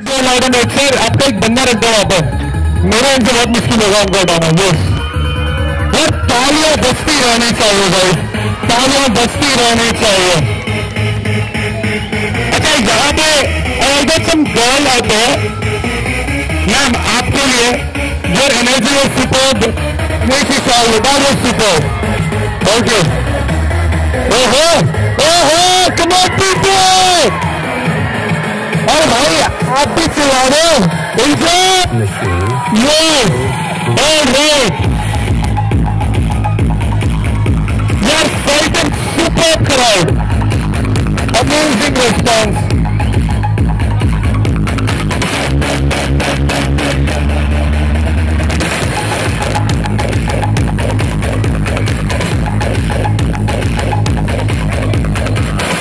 Sir आपका एक बंदा रख दो वहाँ पर मेरे इनसे बहुत मुश्किल होगा उनको हटाना यस तालियाँ बजती रहनी चाहिए भाई। तालियाँ बजती रहनी चाहिए। अच्छा यहाँ पे I get some girl out है मैम आपके लिए your energy is super make you solve that is super okay ओहो ओहो come people भाई आप भी चिल्ला रहे हो इनसे ये और राइट यार fighting super crowd amazing response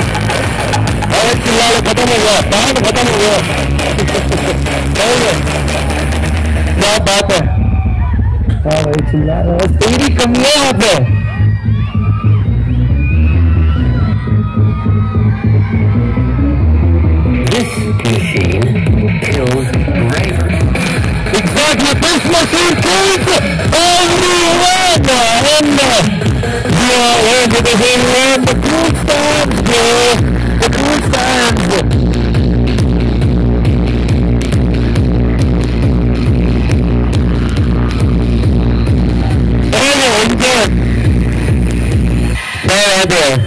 अरे चिल्ला लो, खत्म हो क्या बात है हाँ भाई चिल्ला रहा है तेरी कमी है यहाँ पे This machine kills ravers. Exactly, this machine kills everyone! And uh, we are over the hill and the क्या बात है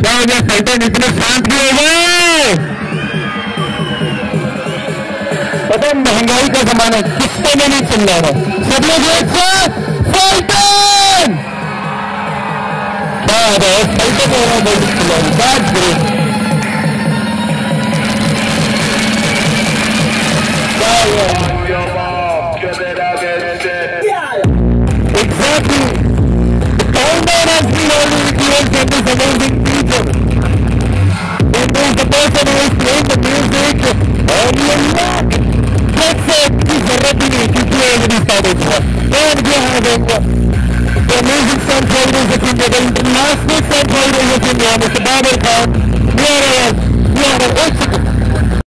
क्या हो गया? सल्टन इतने शांत क्यों हो गए। पता है महँगाई का जमाना है, किससे में नहीं चिल्ला रहा सब लोग एक साथ। सल्टन क्या है सल्टन हो रहा है। बहुत चिल्ला दैट्स ग्रेट क्या Exactly. The already cleared from this amazing people. It is the person who is playing the music on your luck. That's it. He's to play when he started. And we have him. The amazing Sun Fighters of India, the international Sun Fighters of India, Mr. Babar Khan. We are a, we are a,